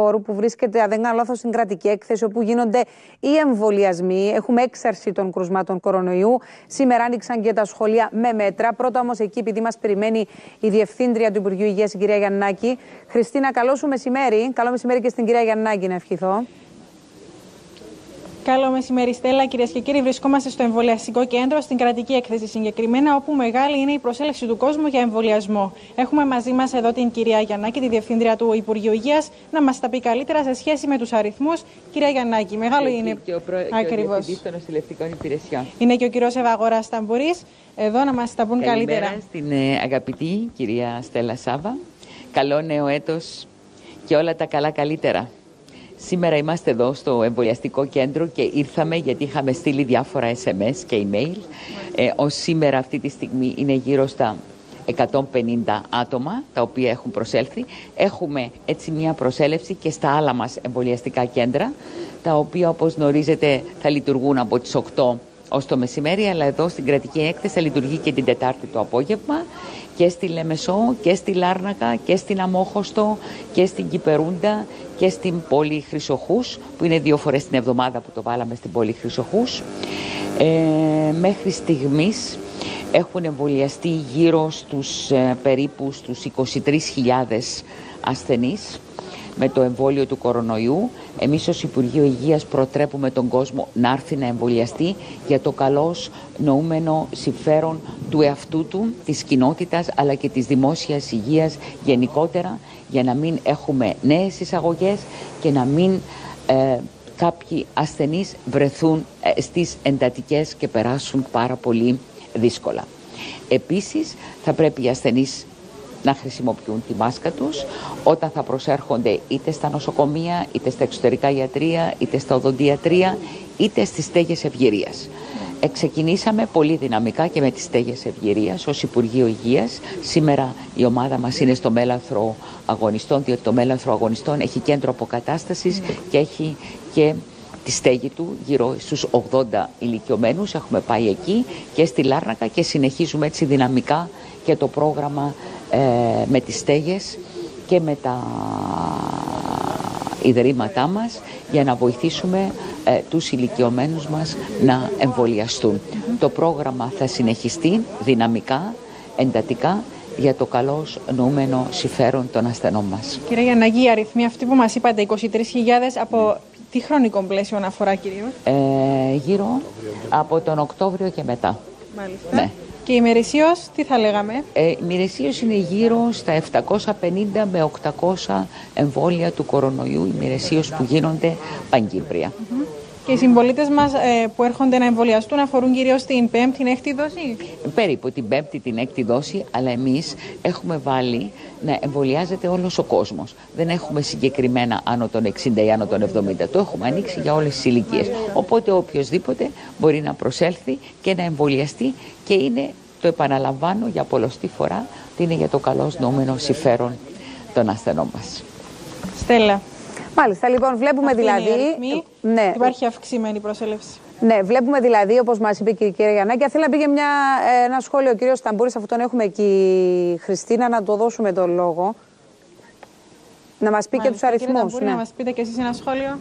χώρου που βρίσκεται, αν δεν κάνω λάθος, στην κρατική έκθεση, όπου γίνονται οι εμβολιασμοί. Έχουμε έξαρση των κρουσμάτων κορονοϊού. Σήμερα άνοιξαν και τα σχολεία με μέτρα. Πρώτα όμως εκεί, επειδή μας περιμένει η Διευθύντρια του Υπουργείου Υγείας, η κυρία Γιαννάκη. Χριστίνα, καλό σου μεσημέρι. Καλό μεσημέρι και στην κυρία Γιαννάκη, να ευχηθώ. Καλό μεσημέρι, Στέλλα. Κυρίες και κύριοι, βρισκόμαστε στο εμβολιαστικό κέντρο, στην κρατική έκθεση συγκεκριμένα, όπου μεγάλη είναι η προσέλευση του κόσμου για εμβολιασμό. Έχουμε μαζί μας εδώ την κυρία Γιαννάκη, τη Διευθύντρια του Υπουργείου Υγείας, να μας τα πει καλύτερα σε σχέση με τους αριθμούς. Κυρία Γιαννάκη, μεγάλο είναι. Και ο, προ... Ακριβώς. και ο των νοσηλευτικών υπηρεσιών. Είναι και ο κύριος Ευαγορά Ταμπουρή, εδώ να μας τα πούν Καλημέρα καλύτερα. στην ε, αγαπητή κυρία Στέλλα Σάβα. Καλό νέο έτος και όλα τα καλά καλύτερα. Σήμερα είμαστε εδώ στο εμβολιαστικό κέντρο και ήρθαμε γιατί είχαμε στείλει διάφορα SMS και email. Ε, ως σήμερα αυτή τη στιγμή είναι γύρω στα 150 άτομα τα οποία έχουν προσέλθει. Έχουμε έτσι μια προσέλευση και στα άλλα μας εμβολιαστικά κέντρα τα οποία όπως γνωρίζετε θα λειτουργούν από τις 8 ως το μεσημέρι αλλά εδώ στην κρατική έκθεση θα λειτουργεί και την Τετάρτη το απόγευμα και στη Λεμεσό και στη Λάρνακα και στην Αμόχωστο και στην Κυπερούντα και στην πόλη Χρυσοχούς που είναι δύο φορές την εβδομάδα που το βάλαμε στην πόλη Χρυσοχούς. Ε, μέχρι στιγμής έχουν εμβολιαστεί γύρω στους ε, περίπου στους 23.000 ασθενείς με το εμβόλιο του κορονοϊού. Εμείς ως Υπουργείο Υγείας προτρέπουμε τον κόσμο να έρθει να εμβολιαστεί για το καλώς νοούμενο συμφέρον του εαυτού του, της κοινότητας αλλά και της δημόσιας υγείας γενικότερα για να μην έχουμε νέες εισαγωγές και να μην ε, κάποιοι ασθενείς βρεθούν ε, στις εντατικές και περάσουν πάρα πολύ δύσκολα. Επίσης θα πρέπει οι ασθενείς να χρησιμοποιούν τη μάσκα τους όταν θα προσέρχονται είτε στα νοσοκομεία, είτε στα εξωτερικά ιατρία, είτε στα οδοντιατρία, είτε στις στέγες ευγυρίας. Εξεκινήσαμε πολύ δυναμικά και με τις στέγες ευγυρίας ως Υπουργείο Υγείας. Σήμερα η ομάδα μας είναι στο Μέλαθρο Αγωνιστών, διότι το Μέλαθρο Αγωνιστών έχει κέντρο αποκατάστασης και έχει και τη στέγη του γύρω στους 80 ηλικιωμένους. Έχουμε πάει εκεί και στη Λάρνακα και συνεχίζουμε έτσι δυναμικά και το πρόγραμμα ε, με τις στέγες και με τα ιδρύματά μας για να βοηθήσουμε ε, τους ηλικιωμένους μας να εμβολιαστούν. Το πρόγραμμα θα συνεχιστεί δυναμικά, εντατικά για το καλό νοούμενο συμφέρον των ασθενών μας. Κύριε Γιανναγή, οι αριθμοί αυτοί που μας είπατε, 23.000 από τι χρονικό πλαίσιο αναφορά κυρίως; Ε, γύρω από τον Οκτώβριο και μετά. Μάλιστα. Ναι. Και ημερησίω, τι θα λέγαμε; Ε, ημερησίω είναι γύρω στα 750 με 800 εμβόλια του κορονοϊού ημερησίω που γίνονται παγκύπρια. Και οι συμπολίτες μας ε, που έρχονται να εμβολιαστούν αφορούν κυρίως την πέμπτη, την έκτη δόση; Περίπου την πέμπτη, την έκτη δόση, αλλά εμείς έχουμε βάλει να εμβολιάζεται όλος ο κόσμος. Δεν έχουμε συγκεκριμένα άνω των 60 ή άνω των 70. Το έχουμε ανοίξει για όλες τις ηλικίες. Οπότε οποιοδήποτε μπορεί να προσέλθει και να εμβολιαστεί και είναι, το επαναλαμβάνω για πολλωστή φορά, ότι είναι για το καλό νόμενο συμφέρον των ασθενών μας. Στέλλα. Μάλιστα, λοιπόν, βλέπουμε Αυτή δηλαδή. Είναι ναι. Υπάρχει αυξημένη προσέλευση. Ναι, βλέπουμε δηλαδή, όπως μας είπε και η κυρία Γιαννάκη, θέλει να πήγε μια, ένα σχόλιο ο κύριος Σταμπούρη, αφού τον έχουμε εκεί, Χριστίνα, να το δώσουμε τον λόγο. Να μας πει και τους αριθμούς. Ναι. Να μας πείτε και εσείς ένα σχόλιο.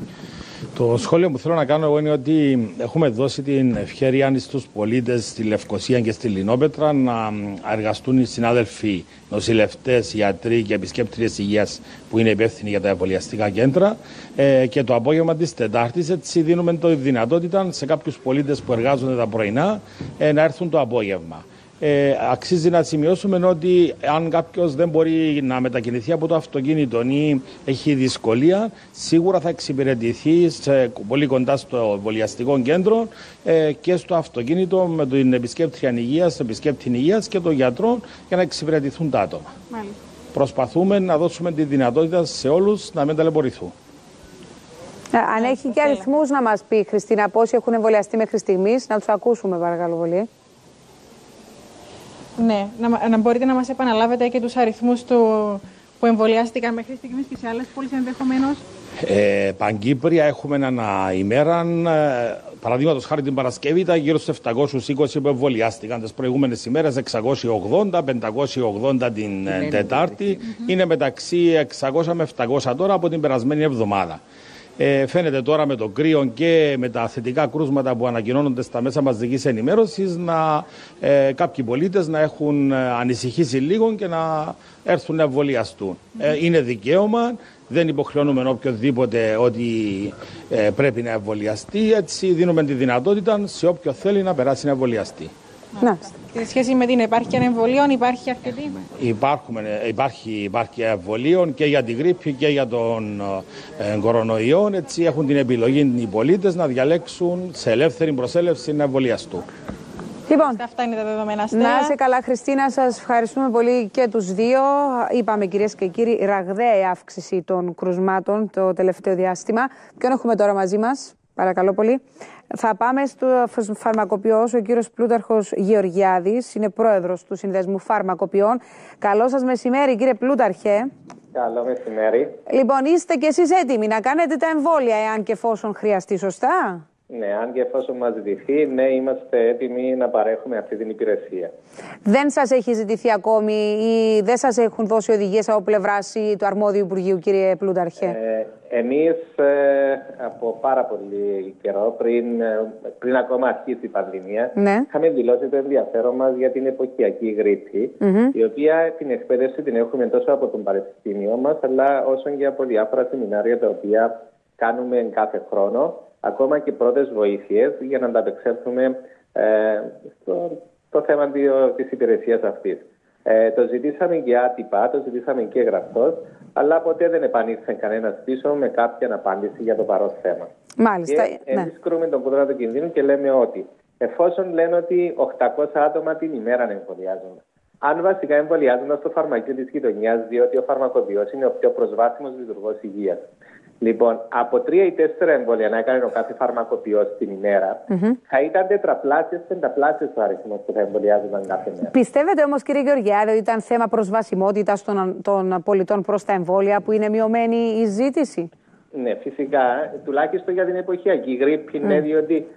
Το σχόλιο που θέλω να κάνω εγώ είναι ότι έχουμε δώσει την ευκαιρία στους πολίτες στη Λευκοσία και στη Λινόπετρα να εργαστούν οι συνάδελφοι νοσηλευτές, ιατροί και επισκέπτριες υγείας που είναι υπεύθυνοι για τα εμβολιαστικά κέντρα. Ε, και το απόγευμα της Τετάρτης, έτσι δίνουμε τη δυνατότητα σε κάποιους πολίτες που εργάζονται τα πρωινά ε, να έρθουν το απόγευμα. Ε, αξίζει να σημειώσουμε ότι αν κάποιος δεν μπορεί να μετακινηθεί από το αυτοκίνητο ή έχει δυσκολία, σίγουρα θα εξυπηρετηθεί σε, πολύ κοντά στο εμβολιαστικό κέντρο ε, και στο αυτοκίνητο με την επισκέπτρια υγεία, επισκέπτη υγείας και τον γιατρό για να εξυπηρετηθούν τα άτομα. Μάλιστα. Προσπαθούμε να δώσουμε τη δυνατότητα σε όλους να μην ταλαιπωρηθούν. Ε, αν έχει και αριθμούς να μας πει, Χριστίνα, πόσοι έχουν εμβολιαστεί μέχρι στιγμής, να τους ακούσουμε, παρακαλώ πολύ. Ναι, να, να μπορείτε να μας επαναλάβετε και τους αριθμούς του, που εμβολιάστηκαν μέχρι στιγμής και σε άλλες πόλεις ενδεχομένως. Ε, Παγκύπρια έχουμε ένα ημέρα, Παραδείγματος χάρη την Παρασκευή ήταν γύρω στους 720 που εμβολιάστηκαν τις προηγούμενες ημέρες, 680, 580 την ε, Τετάρτη. Είναι μεταξύ 600 με 700 τώρα από την περασμένη εβδομάδα. Ε, φαίνεται τώρα με το κρύο και με τα θετικά κρούσματα που ανακοινώνονται στα μέσα μαζικής ενημέρωσης να ε, κάποιοι πολίτες να έχουν ε, ανησυχήσει λίγο και να έρθουν να εμβολιαστούν. Ε, είναι δικαίωμα, δεν υποχρεώνουμε οποιοδήποτε ότι ε, πρέπει να εμβολιαστεί. Έτσι δίνουμε τη δυνατότητα σε όποιον θέλει να περάσει να εμβολιαστεί. Να. Σε σχέση με την επάρκεια εμβολίων υπάρχει αρκετή; Υπάρχουμε, υπάρχει, υπάρχει εμβολίων και για την γρήπη και για τον ε, κορονοϊό. Έτσι έχουν την επιλογή οι πολίτες να διαλέξουν σε ελεύθερη προσέλευση να εμβολιαστούν. Λοιπόν, αυτά είναι τα δεδομένα. Στέα. Να είσαι καλά, Χριστίνα. Σας ευχαριστούμε πολύ και τους δύο. Είπαμε, κυρίες και κύριοι, ραγδαία αύξηση των κρουσμάτων το τελευταίο διάστημα. Ποιον έχουμε τώρα μαζί μας, παρακαλώ πολύ. Θα πάμε στο φαρμακοποιό, ο κύριος Πλούταρχος Γεωργιάδης, είναι πρόεδρος του Συνδέσμου Φαρμακοποιών. Καλό σας μεσημέρι, κύριε Πλούταρχε. Καλό μεσημέρι. Λοιπόν, είστε κι εσείς έτοιμοι να κάνετε τα εμβόλια, εάν και εφόσον χρειαστεί, σωστά; Ναι, αν και εφόσον μας ζητηθεί, ναι, είμαστε έτοιμοι να παρέχουμε αυτή την υπηρεσία. Δεν σας έχει ζητηθεί ακόμη ή δεν σας έχουν δώσει οδηγίες από πλευράς του αρμόδιου Υπουργείου, κύριε Πλούταρχε. Ε, Εμείς ε, από πάρα πολύ καιρό, πριν, ε, πριν ακόμα αρχίσει η πανδημία, ναι. είχαμε δηλώσει το ενδιαφέρον μας για την εποχιακή γρήπη, η οποία την εκπαίδευση την έχουμε τόσο από τον Πανεπιστήμιο μας, αλλά όσο και από διάφορα σεμινάρια τα οποία κάνουμε κάθε χρόνο ακόμα και πρώτες βοήθειες για να ανταπεξέλθουμε ε, στο, στο θέμα της υπηρεσίας αυτής. Ε, το ζητήσαμε και άτυπα, το ζητήσαμε και γραπτός, αλλά ποτέ δεν επανήλθε κανένας πίσω με κάποια απάντηση για το παρόν θέμα. Μάλιστα. Και ναι. εμείς κρούμε τον κούδρα του κινδύνου και λέμε ότι εφόσον λένε ότι 800 άτομα την ημέρα εμβολιάζονται, αν βασικά εμβολιάζονται στο φαρμακείο της γειτονιάς, διότι ο φαρμακοποιός είναι ο πιο προσβάσιμος λειτουργός υγείας, Λοιπόν, από τρία ή τέσσερα εμβόλια να έκανε ο κάθε φαρμακοποιός την ημέρα, mm-hmm. θα ήταν τετραπλάσιος, πενταπλάσιος ο αριθμός που θα εμβολιάζονταν κάθε μέρα. Πιστεύετε όμως, κύριε Γεωργιάδη, ότι ήταν θέμα προσβασιμότητας των, των πολιτών προς τα εμβόλια που είναι μειωμένη η ζήτηση; Ναι, φυσικά. Τουλάχιστον για την εποχιακή γρήπη, mm. ναι, διότι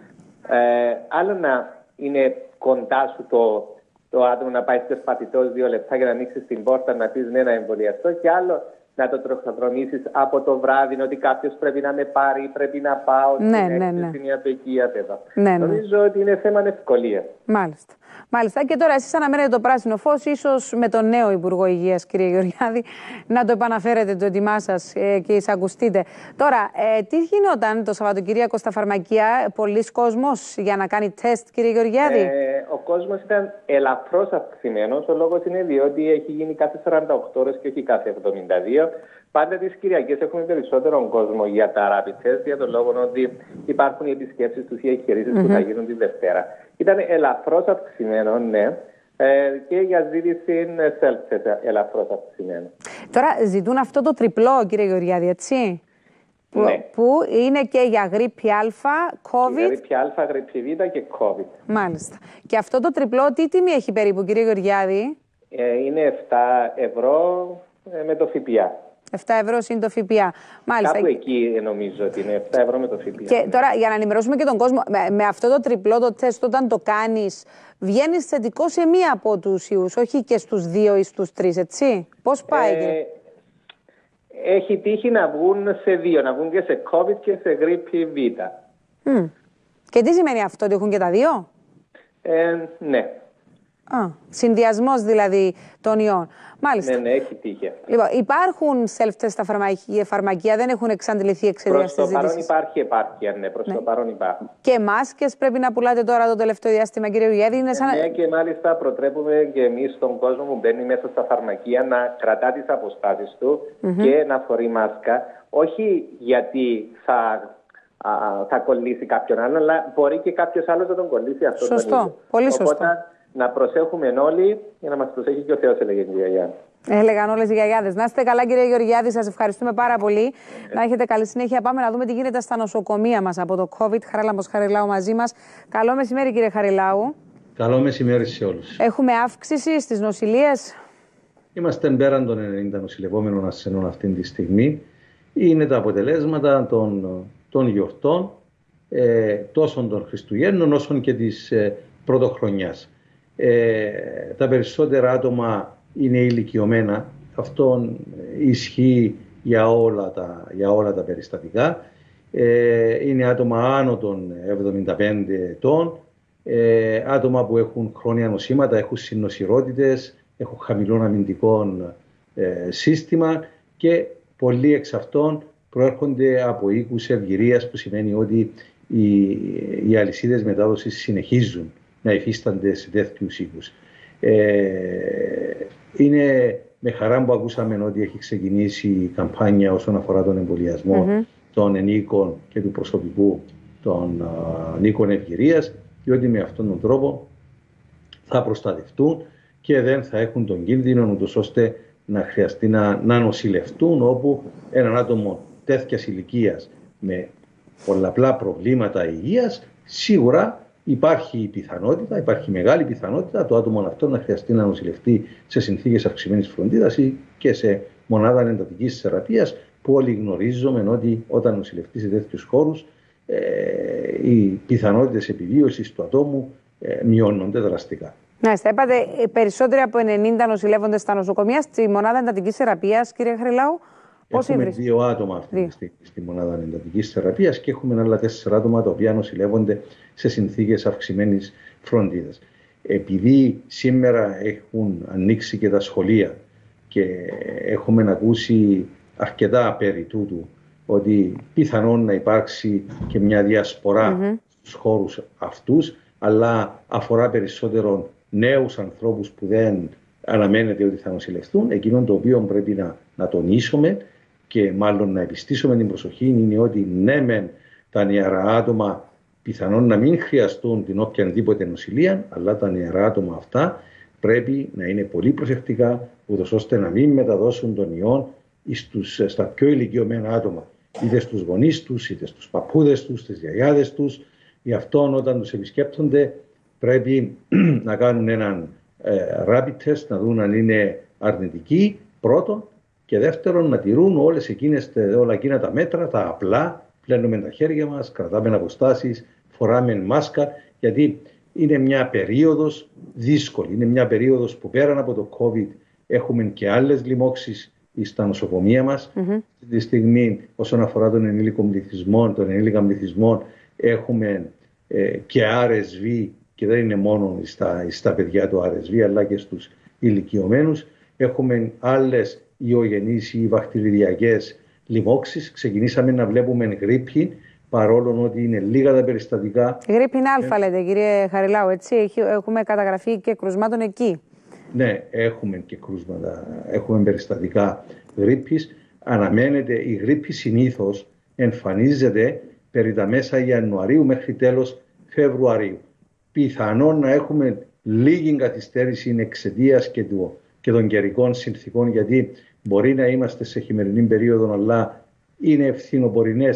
ε, άλλο να είναι κοντά σου το, το άτομο να πάει σπατητό δύο λεπτά για να ανοίξεις την πόρτα να πεις ναι, να εμβολιαστώ, και άλλο να το τροχοδρομήσει από το βράδυ, ότι κάποιος πρέπει να με πάρει, πρέπει να πάω ναι, στην ναι, ναι. στην Ιαπεκία Ναι, ναι. Νομίζω ότι είναι θέμα ευκολίας. Μάλιστα. Μάλιστα. Και τώρα εσείς αναμένετε το πράσινο φως, ίσως με τον νέο Υπουργό Υγείας, κύριε Γεωργιάδη, να το επαναφέρετε το έτοιμά σας ε, και εισακουστείτε. Τώρα, ε, τι γινόταν το Σαββατοκύριακο στα φαρμακεία, πολλοί κόσμος για να κάνει τεστ, κύριε Γεωργιάδη; Ε, ο κόσμος ήταν ελαφρώς αυξημένο. Ο λόγος είναι διότι έχει γίνει κάθε 48 ώρες και όχι κάθε 72. Πάντα τις Κυριακές έχουμε περισσότερο κόσμο για τα rapid test για τον λόγο ότι υπάρχουν οι επισκέψεις τους ή εγχειρήσεις mm-hmm. που θα γίνουν τη Δευτέρα. Ήταν ελαφρώ αυξημένο, ναι. Ε, και για ζήτηση self-test ελαφρώ αυξημένο. Τώρα ζητούν αυτό το τριπλό, κύριε Γεωργιάδη, έτσι; Που, ναι. που είναι και για γρήπη Α, COVID. Γρήπη Α, γρήπη Β και COVID. Μάλιστα. Και αυτό το τριπλό τι τιμή έχει περίπου, κύριε Γεωργιάδη; Ε, είναι 7 ευρώ ε, με το ΦΠΑ. 7 ευρώ συν το ΦΠΑ. Μάλιστα. Κάπου εκεί νομίζω ότι είναι 7 ευρώ με το ΦΠΑ. Και τώρα για να ενημερώσουμε και τον κόσμο, με, με αυτό το τριπλό το τεστ όταν το κάνεις, βγαίνεις θετικό σε μία από τους ιούς, όχι και στους δύο ή στους τρεις, έτσι; Πώς πάει, ε, Έχει τύχει να βγουν σε δύο, να βγουν και σε COVID και σε γρήπη Β. Mm. Και τι σημαίνει αυτό, ότι έχουν και τα δύο; Ε, ναι. Συνδυασμός δηλαδή των ιών. Μάλιστα. Ναι, ναι, έχει τύχει. Λοιπόν, υπάρχουν self-test στα φαρμακεία, φαρμακεία, δεν έχουν εξαντληθεί εξαιτία τη Προς το παρόν υπάρχει επάρκεια, ναι, προς ναι. το παρόν υπάρχουν. Και μάσκες πρέπει να πουλάτε τώρα το τελευταίο διάστημα, κύριε Ουγέδη. Είναι σαν... Ναι, και μάλιστα προτρέπουμε και εμείς στον κόσμο που μπαίνει μέσα στα φαρμακεία να κρατά τις αποστάσεις του και να φορεί μάσκα. Όχι γιατί θα θα κολλήσει κάποιον άλλον, αλλά μπορεί και κάποιος άλλος να τον κολλήσει αυτό. Σωστό. Πολύ σωστό. Οπότε, να προσέχουμε όλοι για να μας προσέχει και ο Θεός, έλεγε η γιαγιά. Έλεγαν όλες οι γιαγιάδες. Να είστε καλά, κύριε Γεωργιάδη, σας ευχαριστούμε πάρα πολύ. Ε. Να έχετε καλή συνέχεια. Πάμε να δούμε τι γίνεται στα νοσοκομεία μας από το COVID. Χαράλαμπο Χαριλάου μαζί μας. Καλό μεσημέρι, κύριε Χαριλάου. Καλό μεσημέρι σε όλους. Έχουμε αύξηση στις νοσηλίε. Είμαστε πέραν των 90 νοσηλευόμενων ασθενών αυτή τη στιγμή. Είναι τα αποτελέσματα των, των γιορτών ε, τόσο των Χριστουγέννων όσο και της ε, πρωτοχρονιάς. Ε, τα περισσότερα άτομα είναι ηλικιωμένα. Αυτό ισχύει για όλα τα, για όλα τα περιστατικά. Ε, είναι άτομα άνω των 75 ετών, ε, άτομα που έχουν χρόνια νοσήματα, έχουν συνοσυρότητες, έχουν χαμηλό αμυντικό ε, σύστημα και πολλοί εξ αυτών προέρχονται από οίκους ευγυρίας που σημαίνει ότι οι, οι αλυσίδες μετάδοσης συνεχίζουν να υφίστανται σε τέτοιου οίκους. είναι με χαρά που ακούσαμε ότι έχει ξεκινήσει η καμπάνια όσον αφορά τον εμβολιασμο των ενίκων και του προσωπικού των νίκων ευγυρίας, διότι με αυτόν τον τρόπο θα προστατευτούν και δεν θα έχουν τον κίνδυνο ούτως ώστε να χρειαστεί να, να νοσηλευτούν όπου έναν άτομο τέτοιας ηλικίας με πολλαπλά προβλήματα υγείας σίγουρα υπάρχει πιθανότητα, υπάρχει μεγάλη πιθανότητα το άτομο αυτό να χρειαστεί να νοσηλευτεί σε συνθήκες αυξημένης φροντίδας ή και σε μονάδα εντατικής θεραπείας, που όλοι γνωρίζουμε ότι όταν νοσηλευτεί σε τέτοιους χώρους ε, οι πιθανότητες επιβίωσης του ατόμου ε, μειώνονται δραστικά. Ναι, είπατε ε, περισσότεροι από 90 νοσηλεύονται στα νοσοκομεία στη μονάδα εντατικής θεραπείας, κύριε Χρυλάου. Πώς έχουμε δύο άτομα αυτή τη στιγμή στη μονάδα εντατικής θεραπείας και έχουμε άλλα τέσσερα άτομα τα οποία νοσηλεύονται σε συνθήκες αυξημένης φροντίδας. Επειδή σήμερα έχουν ανοίξει και τα σχολεία και έχουμε ακούσει αρκετά περί τούτου ότι πιθανόν να υπάρξει και μια διασπορά mm-hmm. στους χώρους αυτούς αλλά αφορά περισσότερο νέους ανθρώπους που δεν αναμένεται ότι θα νοσηλευτούν. Εκείνο το οποίο πρέπει να, να τονίσουμε και μάλλον να επιστήσουμε την προσοχή είναι ότι ναι μεν τα νεαρά άτομα πιθανόν να μην χρειαστούν την οποιαδήποτε νοσηλεία, αλλά τα νεαρά άτομα αυτά πρέπει να είναι πολύ προσεκτικά, ούτως ώστε να μην μεταδώσουν τον ιό στους, στα πιο ηλικιωμένα άτομα, είτε στους γονείς τους, είτε στους παππούδες τους, στις γιαγιάδες τους. Γι' αυτό όταν τους επισκέπτονται πρέπει να κάνουν έναν ε, rapid test, να δουν αν είναι αρνητικοί, πρώτον, και δεύτερον να τηρούν όλες εκείνες, όλα εκείνα τα μέτρα, τα απλά, πλένουμε τα χέρια μας, κρατάμε αποστάσεις, φοράμε μάσκα, γιατί είναι μια περίοδος δύσκολη. Είναι μια περίοδος που πέραν από το COVID έχουμε και άλλες λοιμώξεις στα νοσοκομεία μας. Mm-hmm. Τη στιγμή όσον αφορά τον ενήλικο πληθυσμό, τον ενήλικα πληθυσμό έχουμε ε, και RSV και δεν είναι μόνο στα, στα παιδιά του RSV αλλά και στους ηλικιωμένους. Έχουμε άλλες ιογενείς ή βακτηριδιακές λοιμώξεις. Ξεκινήσαμε να βλέπουμε γρήπη παρόλο ότι είναι λίγα τα περιστατικά. Γρήπη Α, λέτε κύριε Χαριλάου, έτσι; Έχουμε καταγραφεί και κρουσμάτων εκεί. Ναι, έχουμε και κρούσματα, έχουμε περιστατικά γρήπης. Αναμένεται η γρήπη συνήθως εμφανίζεται περί τα μέσα Ιανουαρίου μέχρι τέλος Φεβρουαρίου. Πιθανόν να έχουμε λίγη καθυστέρηση εξαιτίας και, και των καιρικών συνθήκων γιατί μπορεί να είμαστε σε χειμερινή περίοδο αλλά είναι ευθυνοπορεινέ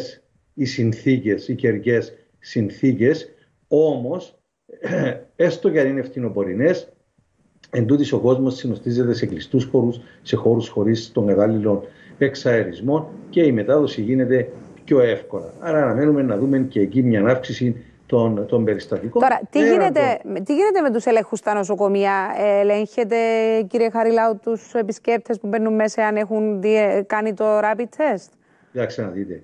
οι συνθήκες, οι καιρικές συνθήκες, όμως έστω και αν είναι ευθυνοπορεινές, εν τούτης ο κόσμος συνοστίζεται σε κλειστούς χώρου, σε χώρους χωρίς τον κατάλληλο εξαερισμό και η μετάδοση γίνεται πιο εύκολα. Άρα αναμένουμε να δούμε και εκεί μια αύξηση των, των περιστατικών. Τώρα, τι γίνεται, τι γίνεται με τους ελέγχους στα νοσοκομεία; Ελέγχετε, κύριε Χαριλάου, τους επισκέπτες που μπαίνουν μέσα αν έχουν κάνει το rapid test; Κοιτάξτε να δείτε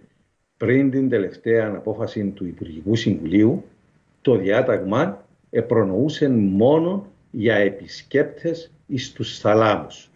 πριν την τελευταία απόφαση του Υπουργικού Συμβουλίου, το διάταγμα προνοούσε μόνο για επισκέπτες στους θαλάμους.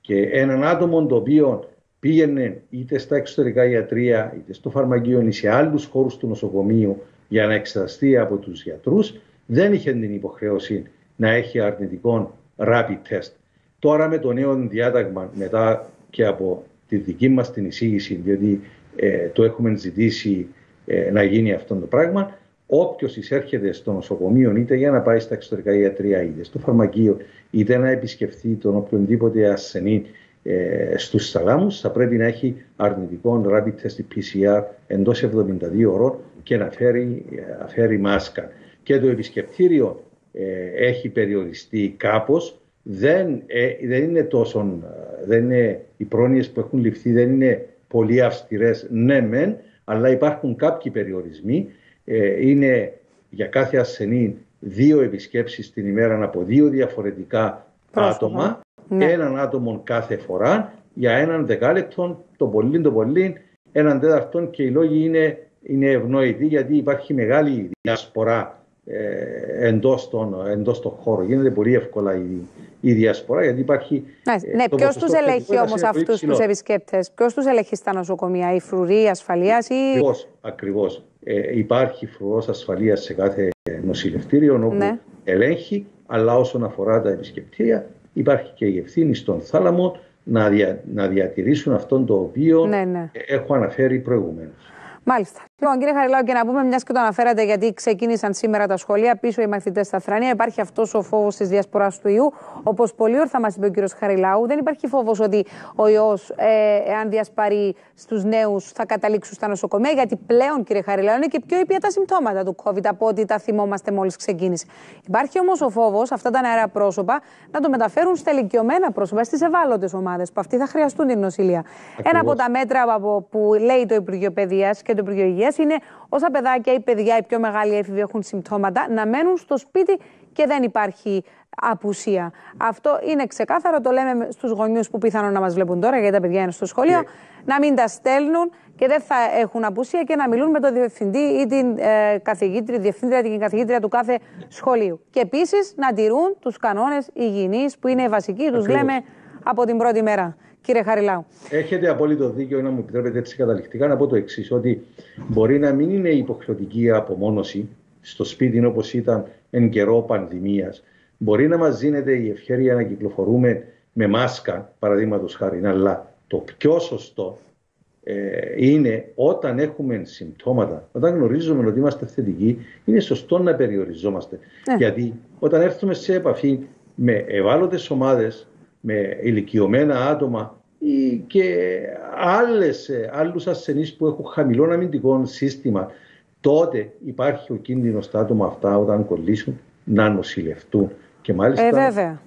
Και έναν άτομο το οποίο πήγαινε είτε στα εξωτερικά ιατρία, είτε στο φαρμακείο, ή σε άλλους χώρους του νοσοκομείου για να εξεταστεί από τους γιατρούς, δεν είχε την υποχρέωση να έχει αρνητικό rapid test. Τώρα με το νέο διάταγμα, μετά και από τη δική μας την εισήγηση, διότι ε, το έχουμε ζητήσει ε, να γίνει αυτό το πράγμα. Όποιος εισέρχεται στο νοσοκομείο, είτε για να πάει στα εξωτερικά ιατρία, είτε στο φαρμακείο, είτε να επισκεφθεί τον οποιονδήποτε ασθενή ε, στους θαλάμους, θα πρέπει να έχει αρνητικό rapid test PCR εντός 72 ώρων και να φέρει, να φέρει μάσκα. Και το επισκεπτήριο ε, έχει περιοριστεί κάπως, δεν, ε, δεν είναι τόσο, δεν είναι, οι πρόνοιες που έχουν ληφθεί δεν είναι πολύ αυστηρές, ναι, μεν, αλλά υπάρχουν κάποιοι περιορισμοί. ε, είναι για κάθε ασθενή δύο επισκέψεις την ημέρα από δύο διαφορετικά άτομα, ναι. έναν άτομο κάθε φορά για έναν δεκάλεπτο, το πολύ το πολύ, έναν τέταρτο και οι λόγοι είναι, είναι ευνόητοι γιατί υπάρχει μεγάλη διασπορά ε, εντός, των, εντός των χώρων. Γίνεται πολύ εύκολα η, η διασπορά γιατί υπάρχει. Ε, ναι, ποιος τους ελέγχει όμως αυτούς τους επισκέπτες, ποιος τους ελέγχει στα νοσοκομεία, η φρουρή ασφαλείας ή. Ακριβώς. Ε, υπάρχει φρουρός ασφαλείας σε κάθε νοσηλευτήριο όπου ναι. ελέγχει, αλλά όσον αφορά τα επισκεπτήρια υπάρχει και η ευθύνη στον θάλαμο να, δια, να διατηρήσουν αυτόν το οποίο ναι, ναι. έχω αναφέρει προηγουμένως. Μάλιστα. Λοιπόν, κύριε Χαριλάου, και να πούμε, μιας και το αναφέρατε, γιατί ξεκίνησαν σήμερα τα σχολεία, πίσω οι μαθητές στα θρανία. Υπάρχει αυτός ο φόβος της διασποράς του ιού. Όπως πολύ ορθά μας είπε ο κύριος Χαριλάου, δεν υπάρχει φόβος ότι ο ιός, ε, εάν διασπαρεί στους νέους, θα καταλήξουν στα νοσοκομεία. Γιατί πλέον, κύριε Χαριλάου, είναι και πιο ήπια τα συμπτώματα του COVID από ό,τι τα θυμόμαστε μόλις ξεκίνησε. Υπάρχει όμως ο φόβος αυτά τα νεαρά πρόσωπα να το μεταφέρουν στα ηλικιωμένα πρόσωπα, στις ευάλωτες ομάδες, που αυτοί θα χρειαστούν την νοσηλεία. Ένα από τα μέτρα που λέει το Υπουργείο Παιδείας και το Υπουργείο Υγείας είναι όσα παιδάκια ή παιδιά, οι πιο μεγάλοι έφηβοι έχουν συμπτώματα, να μένουν στο σπίτι και δεν υπάρχει απουσία. Αυτό είναι ξεκάθαρο, το λέμε στους γονιούς που πιθανόν να μας βλέπουν τώρα, γιατί τα παιδιά είναι στο σχολείο, ναι. να μην τα στέλνουν και δεν θα έχουν απουσία και να μιλούν με τον διευθυντή ή την ε, καθηγήτρια, διευθύντρια, την καθηγήτρια του κάθε σχολείου. Και επίσης να τηρούν τους κανόνες υγιεινής που είναι βασικοί, τους λέμε από την πρώτη μέρα κύριε Χαριλάου. Έχετε απόλυτο δίκιο να μου επιτρέπετε έτσι καταληκτικά να πω το εξής: Ότι μπορεί να μην είναι υποχρεωτική η απομόνωση στο σπίτι όπως ήταν εν καιρό πανδημίας. Μπορεί να μας δίνεται η ευχαίρεια να κυκλοφορούμε με μάσκα, παραδείγματος χάρη, αλλά το πιο σωστό ε, είναι όταν έχουμε συμπτώματα, όταν γνωρίζουμε ότι είμαστε θετικοί, είναι σωστό να περιοριζόμαστε. Ναι. Γιατί όταν έρθουμε σε επαφή με ευάλωτες ομάδες, με ηλικιωμένα άτομα ή και άλλες, άλλους ασθενείς που έχουν χαμηλό αμυντικό σύστημα, τότε υπάρχει ο κίνδυνος στα άτομα αυτά όταν κολλήσουν να νοσηλευτούν και μάλιστα ε, βέβαια.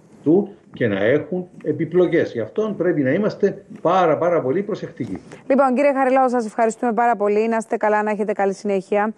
και να έχουν επιπλοκές. Γι' αυτό πρέπει να είμαστε πάρα πάρα πολύ προσεκτικοί. Λοιπόν κύριε Χαριλάου σας ευχαριστούμε πάρα πολύ. Να είστε καλά, να έχετε καλή συνέχεια.